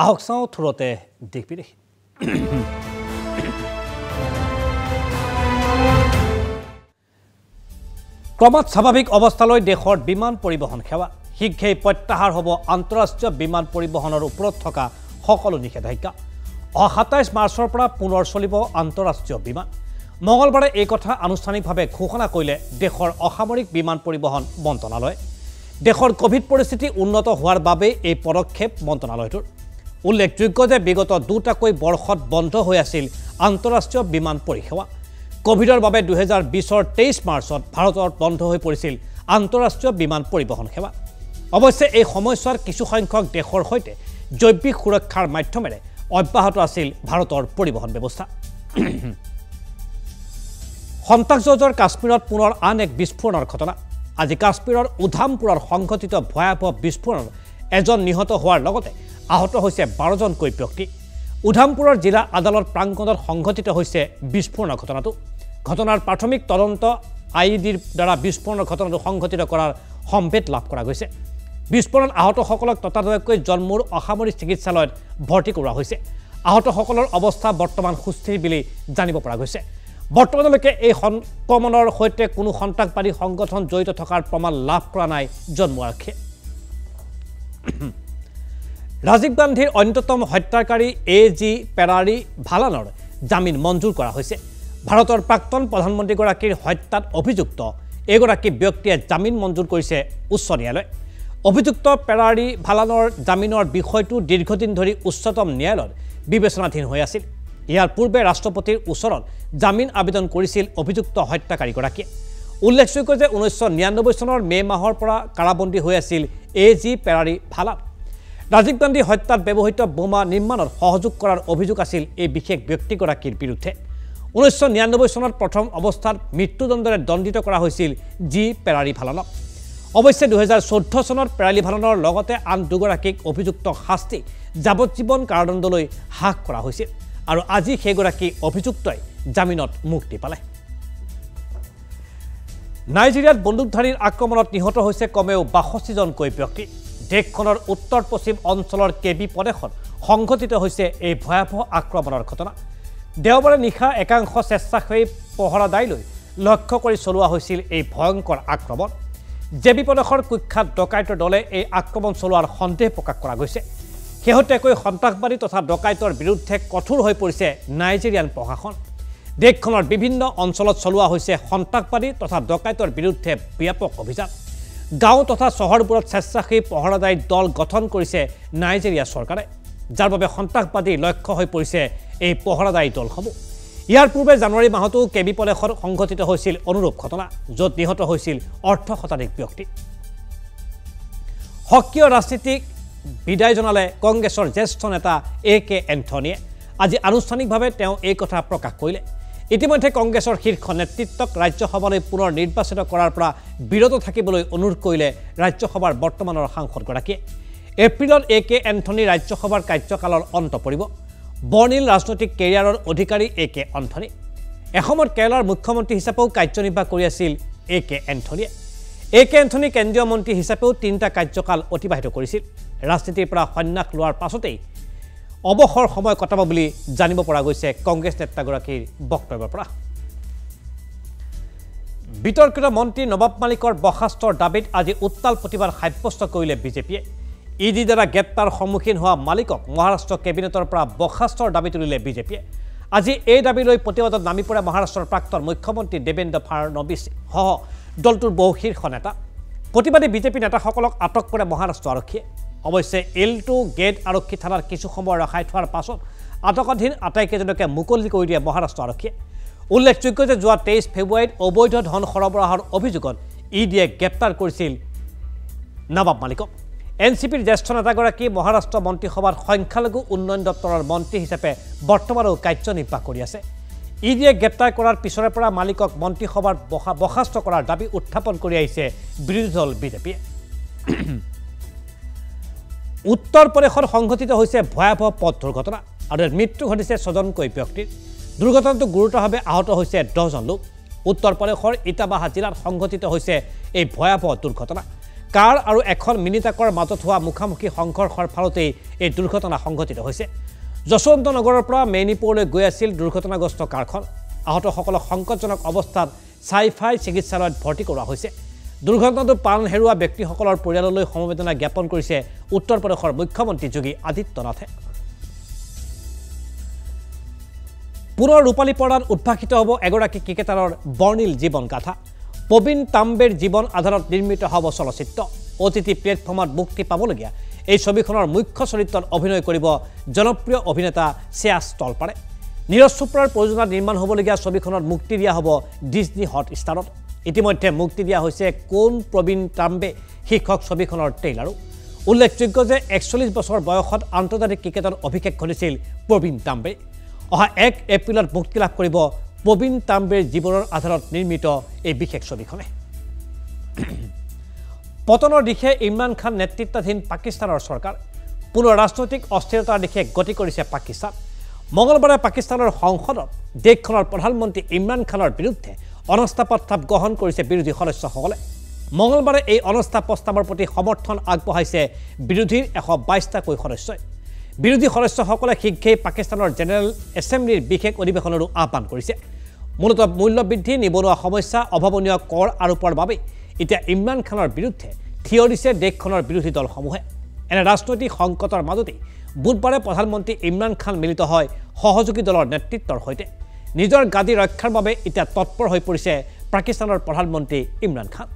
আহক চাওঁ থোৰতে দিশ বিদেশী ক্ৰমাৎ স্বাভাৱিক অৱস্থালৈ দেশৰ বিমান পৰিবহণ সেৱা শীঘ্ৰেই প্ৰত্যাহাৰ হ'ব আন্তঃৰাষ্ট্ৰীয় বিমান পৰিবহণৰ ওপৰত থকা সকলো নিষেধাজ্ঞা অহা সাতাইছ মাৰ্চৰ পৰা পুনৰ চলিব আন্তঃৰাষ্ট্ৰীয় বিমান মঙলবাৰে এই কথা আনুষ্ঠানিকভাৱে ঘোষণা কৰিলে দেশৰ অসামৰিক বিমান পৰিবহণ মন্ত্ৰণালয়ে দেশৰ কভিড পৰিস্থিতি উন্নত হোৱাৰ বাবেই এই পদক্ষেপ মন্ত্ৰণালয়টোৰ উল্লেখযোগ্য যে বিগত দুটাকৈ বৰ্ষত বন্ধ হৈ আছিল আন্তঃৰাষ্ট্ৰীয় বিমান পৰিসেৱা। কভিডৰ বাবে দুহেজাৰ বিছৰ তেইছ মাৰ্চত ভাৰতত বন্ধ হৈ পৰিছিল আন্তঃৰাষ্ট্ৰীয় বিমান পৰিবহণ সেৱা। অৱশ্যে এই সময়ছোৱাত কিছুসংখ্যক দেশৰ সৈতে জৈৱিক সুৰক্ষাৰ মাধ্যমেৰে অব্যাহত আছিল ভাৰতৰ পৰিবহণ ব্যৱস্থা। সন্ত্ৰাসজৰ কাশ্মীৰত পুনৰ আন এক বিস্ফোৰণৰ ঘটনা। আজি কাশ্মীৰৰ উধামপুৰত সংঘটিত ভয়াৱহ বিস্ফোৰণত এজন নিহত হোৱাৰ লগতে আহত হৈছে বাৰজনকৈ ব্যক্তি। উধামপুৰৰ জিলা আদালত প্ৰাংগণত সংঘটিত হৈছে বিস্ফোৰণৰ ঘটনাটো। ঘটনাৰ প্ৰাথমিক তদন্ত আই ডিৰ দ্বাৰা বিস্ফোৰণৰ ঘটনাটো সংঘটিত কৰাৰ সম্ভেদ লাভ কৰা গৈছে। বিস্ফোৰণত আহতসকলক ততাতৈয়াকৈ জন্মুৰ অসামৰিক চিকিৎসালয়ত ভৰ্তি কৰোৱা হৈছে। আহতসকলৰ অৱস্থা বৰ্তমান সুস্থিৰ বুলি জানিব পৰা গৈছে। বৰ্তমানলৈকে এই সংক্ৰমণৰ সৈতে কোনো সন্ত্ৰাসবাদী সংগঠন জড়িত থকাৰ প্ৰমাণ লাভ কৰা নাই জন্মু আৰক্ষীয়ে ৰাজীৱ গান্ধীৰ অন্যতম হত্যাকাৰী এ জি পেৰাৰী ভালানৰ জামিন মঞ্জুৰ কৰা হৈছে। ভাৰতৰ প্ৰাক্তন প্ৰধানমন্ত্ৰীগৰাকীৰ হত্যাত অভিযুক্ত এইগৰাকী ব্যক্তিয়ে জামিন মঞ্জুৰ কৰিছে উচ্চ ন্যায়ালয়ে। অভিযুক্ত পেৰাৰী ভালানৰ জামিনৰ বিষয়টো দীৰ্ঘদিন ধৰি উচ্চতম ন্যায়ালয়ত বিবেচনাধীন হৈ আছিল। ইয়াৰ পূৰ্বে ৰাষ্ট্ৰপতিৰ ওচৰত জামিন আবেদন কৰিছিল অভিযুক্ত হত্যাকাৰীগৰাকীয়ে। উল্লেখযোগ্য যে ঊনৈছশ নিৰান্নব্বৈ চনৰ মে' মাহৰ পৰা কাৰাবন্দী হৈ আছিল A G Perarivalan Rajiv Gandhi হত্যাত ব্যৱহৃত বোমা নিৰ্মাণত সহযোগ কৰাৰ অভিযোগ আছিল এই বিশেষ ব্যক্তিগৰাকীৰ বিৰুদ্ধে। ঊনৈছশ নিৰান্নব্বৈ চনত প্ৰথম অৱস্থাত মৃত্যুদণ্ডৰে দণ্ডিত কৰা হৈছিল জি পেৰাৰী ভালনক অৱশ্যে দুহেজাৰ চৈধ্য চনত পেৰালী ভালনৰ লগতে আন দুগৰাকীক অভিযুক্ত শাস্তি যাৱজ্জীৱন কাৰাদণ্ডলৈ হ্ৰাস কৰা হৈছিল আৰু আজি সেইগৰাকী অভিযুক্তই জামিনত মুক্তি পালে। নাইজেৰিয়াত বন্দুকধাৰীৰ আক্ৰমণত নিহত হৈছে কমেও বাষষ্ঠিজনকৈ ব্যক্তি। দেশখনৰ উত্তৰ পশ্চিম অঞ্চলৰ কে বি প্ৰদেশত সংঘটিত হৈছে এই ভয়াৱহ আক্ৰমণৰ ঘটনা। দেওবাৰে নিশা একাংশ স্বেচ্ছাসেৱী পহৰাদাৰীলৈ লক্ষ্য কৰি চলোৱা হৈছিল এই ভয়ংকৰ আক্ৰমণ। জে বি প্ৰদেশৰ কুখ্যাত ডকাইতৰ দলে এই আক্ৰমণ চলোৱাৰ সন্দেহ প্ৰকাশ কৰা গৈছে। শেহতীয়াকৈ সন্ত্ৰাসবাদী তথা ডকাইতৰ বিৰুদ্ধে কঠোৰ হৈ পৰিছে নাইজেৰিয়ান প্ৰশাসন। দেশখনৰ বিভিন্ন অঞ্চলত চলোৱা হৈছে সন্ত্ৰাসবাদী তথা ডকাইতৰ বিৰুদ্ধে ব্যাপক অভিযান। গাঁও তথা চহৰবোৰত স্বেচ্ছাসেৱী পহৰাদাৰী দল গঠন কৰিছে নাইজেৰিয়া চৰকাৰে যাৰ বাবে সন্ত্ৰাসবাদী লক্ষ্য হৈ পৰিছে এই পহৰাদাৰী দলসমূহ। ইয়াৰ পূৰ্বে জানুৱাৰী মাহতো কে বি প্ৰদেশত সংঘটিত হৈছিল অনুৰূপ ঘটনা য'ত নিহত হৈছিল অৰ্ধ শতাধিক ব্যক্তি। সক্ৰিয় ৰাজনীতিক বিদায় জনালে কংগ্ৰেছৰ জ্যেষ্ঠ নেতা এ কে এন্থনীয়ে। আজি আনুষ্ঠানিকভাৱে তেওঁ এই কথা প্ৰকাশ কৰিলে। ইতিমধ্যে কংগ্ৰেছৰ শীৰ্ষ নেতৃত্বক ৰাজ্যসভালৈ পুনৰ নিৰ্বাচিত কৰাৰ পৰা বিৰত থাকিবলৈ অনুৰোধ কৰিলে ৰাজ্যসভাৰ বৰ্তমানৰ সাংসদগৰাকীয়ে। এপ্ৰিলত এ কে এন্থনী ৰাজ্যসভাৰ কাৰ্যকালৰ অন্ত পৰিব। বৰ্ণিল ৰাজনৈতিক কেৰিয়াৰৰ অধিকাৰী এ কে এন্থনী এসময়ত কেৰালাৰ মুখ্যমন্ত্ৰী হিচাপেও কাৰ্যনিৰ্বাহ কৰি আছিল এ কে এন্থনীয়ে। এ কে এন্থনী কেন্দ্ৰীয় মন্ত্ৰী হিচাপেও তিনিটা কাৰ্যকাল অতিবাহিত কৰিছিল। ৰাজনীতিৰ পৰা সন্যাস লোৱাৰ পাছতেই অৱসৰ সময় কটাব বুলি জানিব পৰা গৈছে কংগ্ৰেছ নেতাগৰাকীৰ বক্তব্যৰ পৰা। বিতৰ্কিত মন্ত্ৰী নৱাব মালিকৰ বৰ্খাস্তৰ দাবীত আজি উত্তাল প্ৰতিবাদ সাব্যস্ত কৰিলে বিজেপিয়ে। ই ডিৰ দ্বাৰা গ্ৰেপ্তাৰ সন্মুখীন হোৱা মালিকক মহাৰাষ্ট্ৰ কেবিনেটৰ পৰা বৰ্খাস্তৰ দাবী তুলিলে বিজেপিয়ে। আজি এই দাবী লৈ প্ৰতিবাদত নামি পৰে মহাৰাষ্ট্ৰৰ প্ৰাক্তন মুখ্যমন্ত্ৰী দেৱেন্দ্ৰ ফাড়নবিছ সহ দলটোৰ বহু শীৰ্ষ নেতা। প্ৰতিবাদী বিজেপি নেতাসকলক আটক কৰে মহাৰাষ্ট্ৰ আৰক্ষীয়ে। অৱশ্যে এল টু গেট আৰক্ষী থানাত কিছু সময় ৰখাই থোৱাৰ পাছত আটকাধীন আটাইকেইজনকে মুকলি কৰি দিয়ে মহাৰাষ্ট্ৰ আৰক্ষীয়ে। উল্লেখযোগ্য যে যোৱা তেইছ ফেব্ৰুৱাৰীত অবৈধ ধন সৰবৰাহৰ অভিযোগত ই ডিয়ে গ্ৰেপ্তাৰ কৰিছিল নৱাব মালিকক। এন চি পিৰ জ্যেষ্ঠ নেতাগৰাকী মহাৰাষ্ট্ৰ মন্ত্ৰীসভাত সংখ্যালঘু উন্নয়ন দপ্তৰৰ মন্ত্ৰী হিচাপে বৰ্তমানেও কাৰ্যনিৰ্বাহ কৰি আছে। ই ডিয়ে গ্ৰেপ্তাৰ কৰাৰ পিছৰে পৰা মালিকক মন্ত্ৰীসভাৰ বসা বৰ্খাস্ত কৰাৰ দাবী উত্থাপন কৰি আহিছে বিৰোধী দল বিজেপিয়ে। উত্তৰ প্ৰদেশত সংঘটিত হৈছে ভয়াৱহ পথ দুৰ্ঘটনা আৰু মৃত্যু ঘটিছে ছজনকৈ ব্যক্তিৰ। দুৰ্ঘটনাটো গুৰুতৰভাৱে আহত হৈছে দহজন লোক। উত্তৰ প্ৰদেশৰ ইটাবাহা জিলাত সংঘটিত হৈছে এই ভয়াৱহ দুৰ্ঘটনা। কাৰ আৰু এখন মিনি ট্ৰাকৰ মাজত হোৱা মুখামুখি সংঘৰ্ষৰ ফলতেই এই দুৰ্ঘটনা সংঘটিত হৈছে। যশৱন্ত নগৰৰ পৰা মেইনিপুৰলৈ গৈ আছিল দুৰ্ঘটনাগ্ৰস্ত কাৰখন। আহতসকলক সংকটজনক অৱস্থাত চাই ফাই চিকিৎসালয়ত ভৰ্তি কৰোৱা হৈছে। দুৰ্ঘটনাটো প্ৰাণ হেৰুওৱা ব্যক্তিসকলৰ পৰিয়াললৈ সমবেদনা জ্ঞাপন কৰিছে উত্তৰ প্ৰদেশৰ মুখ্যমন্ত্ৰী যোগী আদিত্য নাথে পুনৰ ৰূপালী পৰ্দাত উদ্ভাসিত হ'ব এগৰাকী ক্ৰিকেটাৰৰ বৰ্ণিল জীৱন গাথা প্ৰবীণ তাম্বেৰ জীৱন আধাৰত নিৰ্মিত হ'ব চলচ্চিত্ৰ। অ' টি টি প্লেটফৰ্মত মুক্তি পাবলগীয়া। এই ছবিখনৰ মুখ্য চৰিত্ৰত অভিনয় কৰিব জনপ্ৰিয় অভিনেতা শ্ৰেয়াছ টলপাৰে নীৰজ চোপ্ৰাৰ প্ৰযোজনাত নিৰ্মাণ হ'বলগীয়া ছবিখনত মুক্তি দিয়া হ'ব ডিজনী হট ষ্টাৰত ইতিমধ্যে মুক্তি দিয়া হৈছে কোন প্ৰবীণ তাম্বে শীৰ্ষক ছবিখনৰ ট্ৰেইলাৰো উল্লেখযোগ্য যে একচল্লিছ বছৰ বয়সত আন্তৰ্জাতিক ক্ৰিকেটত অভিষেক ঘটিছিল প্ৰবীণ তাম্বে অহা এক এপ্ৰিলত মুক্তি লাভ কৰিব প্ৰবীণ তাম্বেৰ জীৱনৰ আধাৰত নিৰ্মিত এই বিশেষ ছবিখনে। পতনৰ দিশে ইমৰান খান নেতৃত্বাধীন পাকিস্তানৰ চৰকাৰ। পুনৰ ৰাজনৈতিক অস্থিৰতাৰ দিশে গতি কৰিছে পাকিস্তান। মঙলবাৰে পাকিস্তানৰ সংসদত দেশখনৰ প্ৰধানমন্ত্ৰী ইমৰান খানৰ বিৰুদ্ধে অনাস্থা প্ৰস্তাৱ গ্ৰহণ কৰিছে বিৰোধী সদস্যসকলে। মঙলবাৰে এই অনাস্থা প্ৰস্তাৱৰ প্ৰতি সমৰ্থন আগবঢ়াইছে বিৰোধীৰ এশ বাইছটাকৈ সদস্যই। বিৰোধী সদস্যসকলে শীঘ্ৰেই পাকিস্তানৰ জেনেৰেল এছেম্বলিৰ বিশেষ অধিৱেশনৰো আহ্বান কৰিছে। মূলতঃ মূল্যবৃদ্ধি নিবনুৱা সমস্যা অভাৱনীয় কৰ আৰোপৰ বাবে এতিয়া ইমৰান খানৰ বিৰুদ্ধে থিয় দিছে দেশখনৰ বিৰোধী দলসমূহে। এনে ৰাজনৈতিক সংকটৰ মাজতেই বুধবাৰে প্ৰধানমন্ত্ৰী ইমৰান খান মিলিত হয় সহযোগী দলৰ নেতৃত্বৰ সৈতে। নিজৰ গাদী ৰক্ষাৰ বাবে এতিয়া তৎপৰ হৈ পৰিছে পাকিস্তানৰ প্ৰধানমন্ত্ৰী ইমৰান খান।